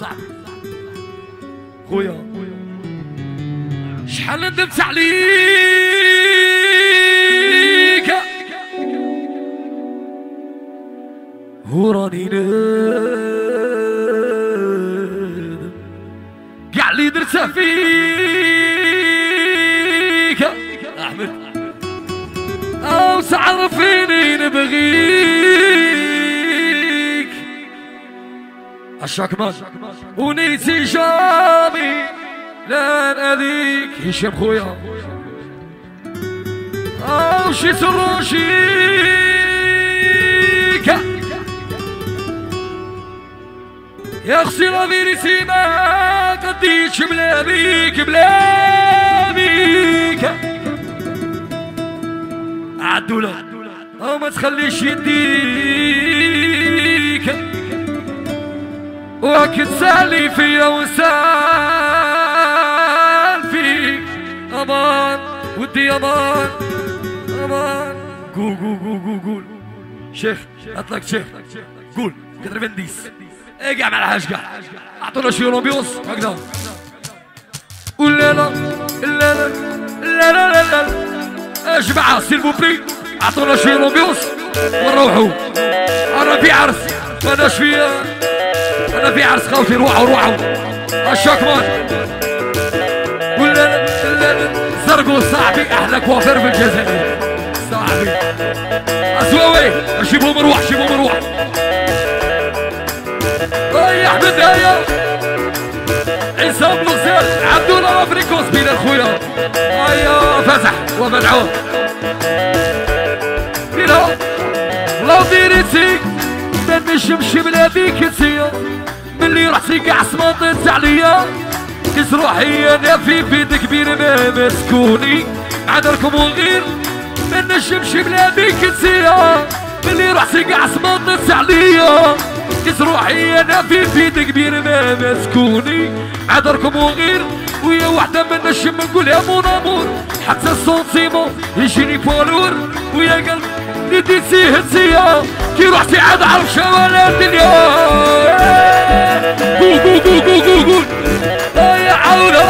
صاحبي خويا. شحال ندمت عليك؟ وراني نادم كاع اللي درته فيك. أحمد. أو تعرفيني نبغيك. عشاك مان ونيتي جامي لا ناديك هشام خويا. أو شي سروشيك يا أختي لا فيريتي ما قديتش بلا بيك بلا بيك عدولا أو ما تخليش يديك. وقت وسال فيك أمان ودي أمان أمان. قول قول قول قول قول. شيخ أطلق شيخ. قول قدر بنديس. اقع مع الحاج قاع اعطونا شي لا هكذا لا لا لا لا يا جماعة سيل بوبلي أعطونا شي رومبيوس ونروحوا أنا في عرس. وأنا شوية. أنا في عرس خوتي روحوا روحوا. اشاك مان ولا لا زرقوا صاحبي أحلى كوافير في الجزائر. صاحبي. أسوأوي. جيبوا مروح جيبوا مروح. يا احمد هيا عيسى بلوزير عبد الله افريكوس بين الخويا هيا فتح وفتحوه. بينا لو ديريتي نجمش بلا بيك انتيا ملي رحتي كاع سمطت عليا كيس روحي أنا في بيد كبير ما مسكوني. عذركم وغير ما بلا بيك انتيا ملي رحتي كاع سمطت عليا كيس روحي أنا في بيد كبير ما مسكوني. عذركم وغير ويا وحدة من نجم نقول يا مون أمور. حتى السونتيمون يجيني فولور ويا قلب سيه هزية كي رحتي عاد عرف شوالات الدنيا قول قول قول قول قول قول يا عودة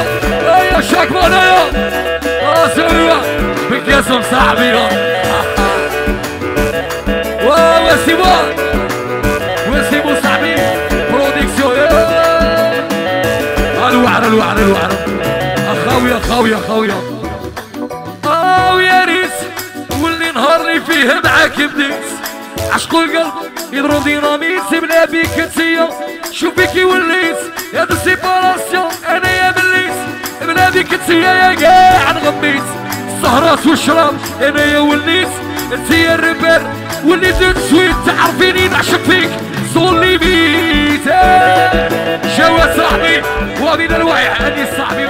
يا شاكمان يا اسويا بكيسهم صاحبي وسيبوا وسيبوا صاحبي برودكسيون الوعر الوعر الوعر اخاوي اخاوي اخاوي أو يا ريت واللي نهارني فيه معاك بديت عشق القلب يضرب ديناميت بلا بيك انتيا شوف بيكي وليت يا دو سيباراسيون أنا يا بليت بلا بيك انتيا يا قاع نغميت السهرات والشراب أنا يا وليت انتيا الربال وليت سويت تعرفيني نعشق فيك صولي بيت جوا صاحبي وبين الوعي عندي صاحبي